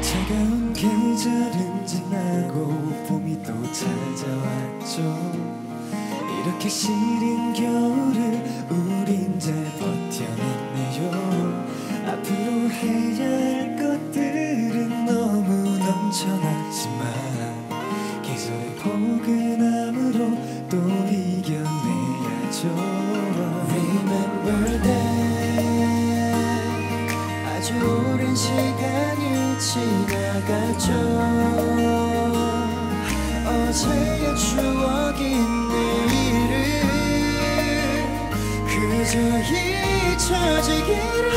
차가운 계절은 지나고 봄이 또 찾아왔죠. 이렇게 시린 겨울을 포근함으로 또 이겨내야죠. Remember 아주 오랜 시간이 지나갔죠. 어제의 추억인 내일은 그저 잊혀지기를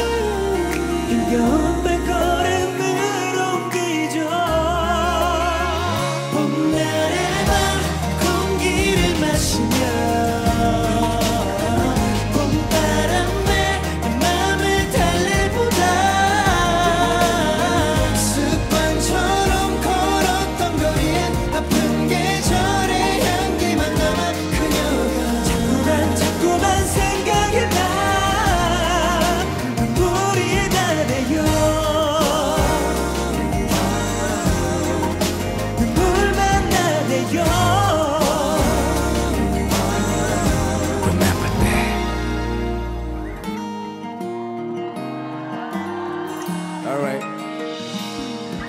Alright.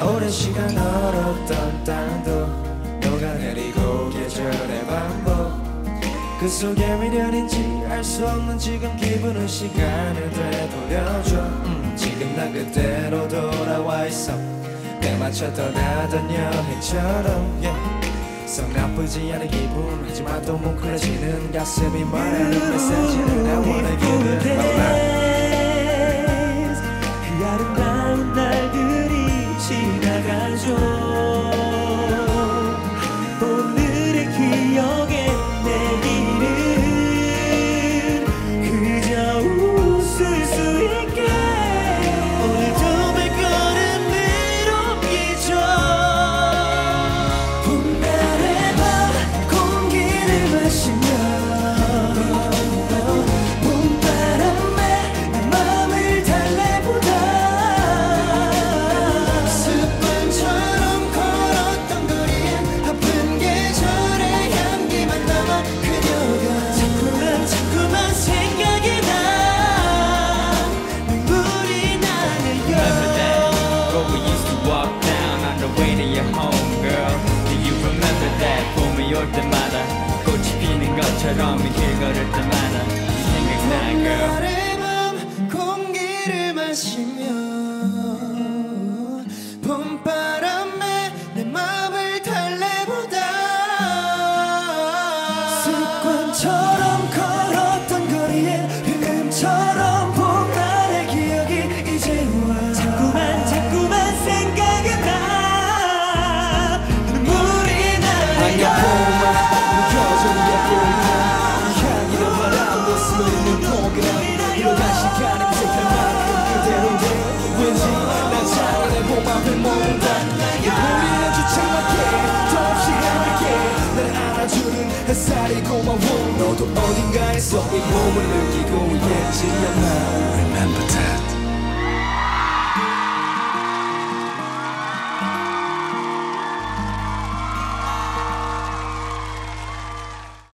오랜 시간 얼었던 땅도 녹아내리고 계절의 반복. 그 속에 미련인지 알 수 없는 지금 기분은 시간을 되돌려줘. 음, 지금 난 그대로 돌아와 있어. 때 맞춰 떠나던 여행처럼 yeah. 썩 나쁘지 않은 기분 하지만 또 뭉클해지는 가슴이 말하는 메시지를 my life 이길 걸을 때마다 생각나, girl. 봄날의 밤 공기를 마시며 봄바람에 내 맘을 달래보다 습관처럼 앞에 머문다 우리는 주책맞게 더없이 해맑게 날 안아주는 햇살이 고마워. 너도 어딘가에서 이 봄을 느끼고 있겠지 아마 Remember that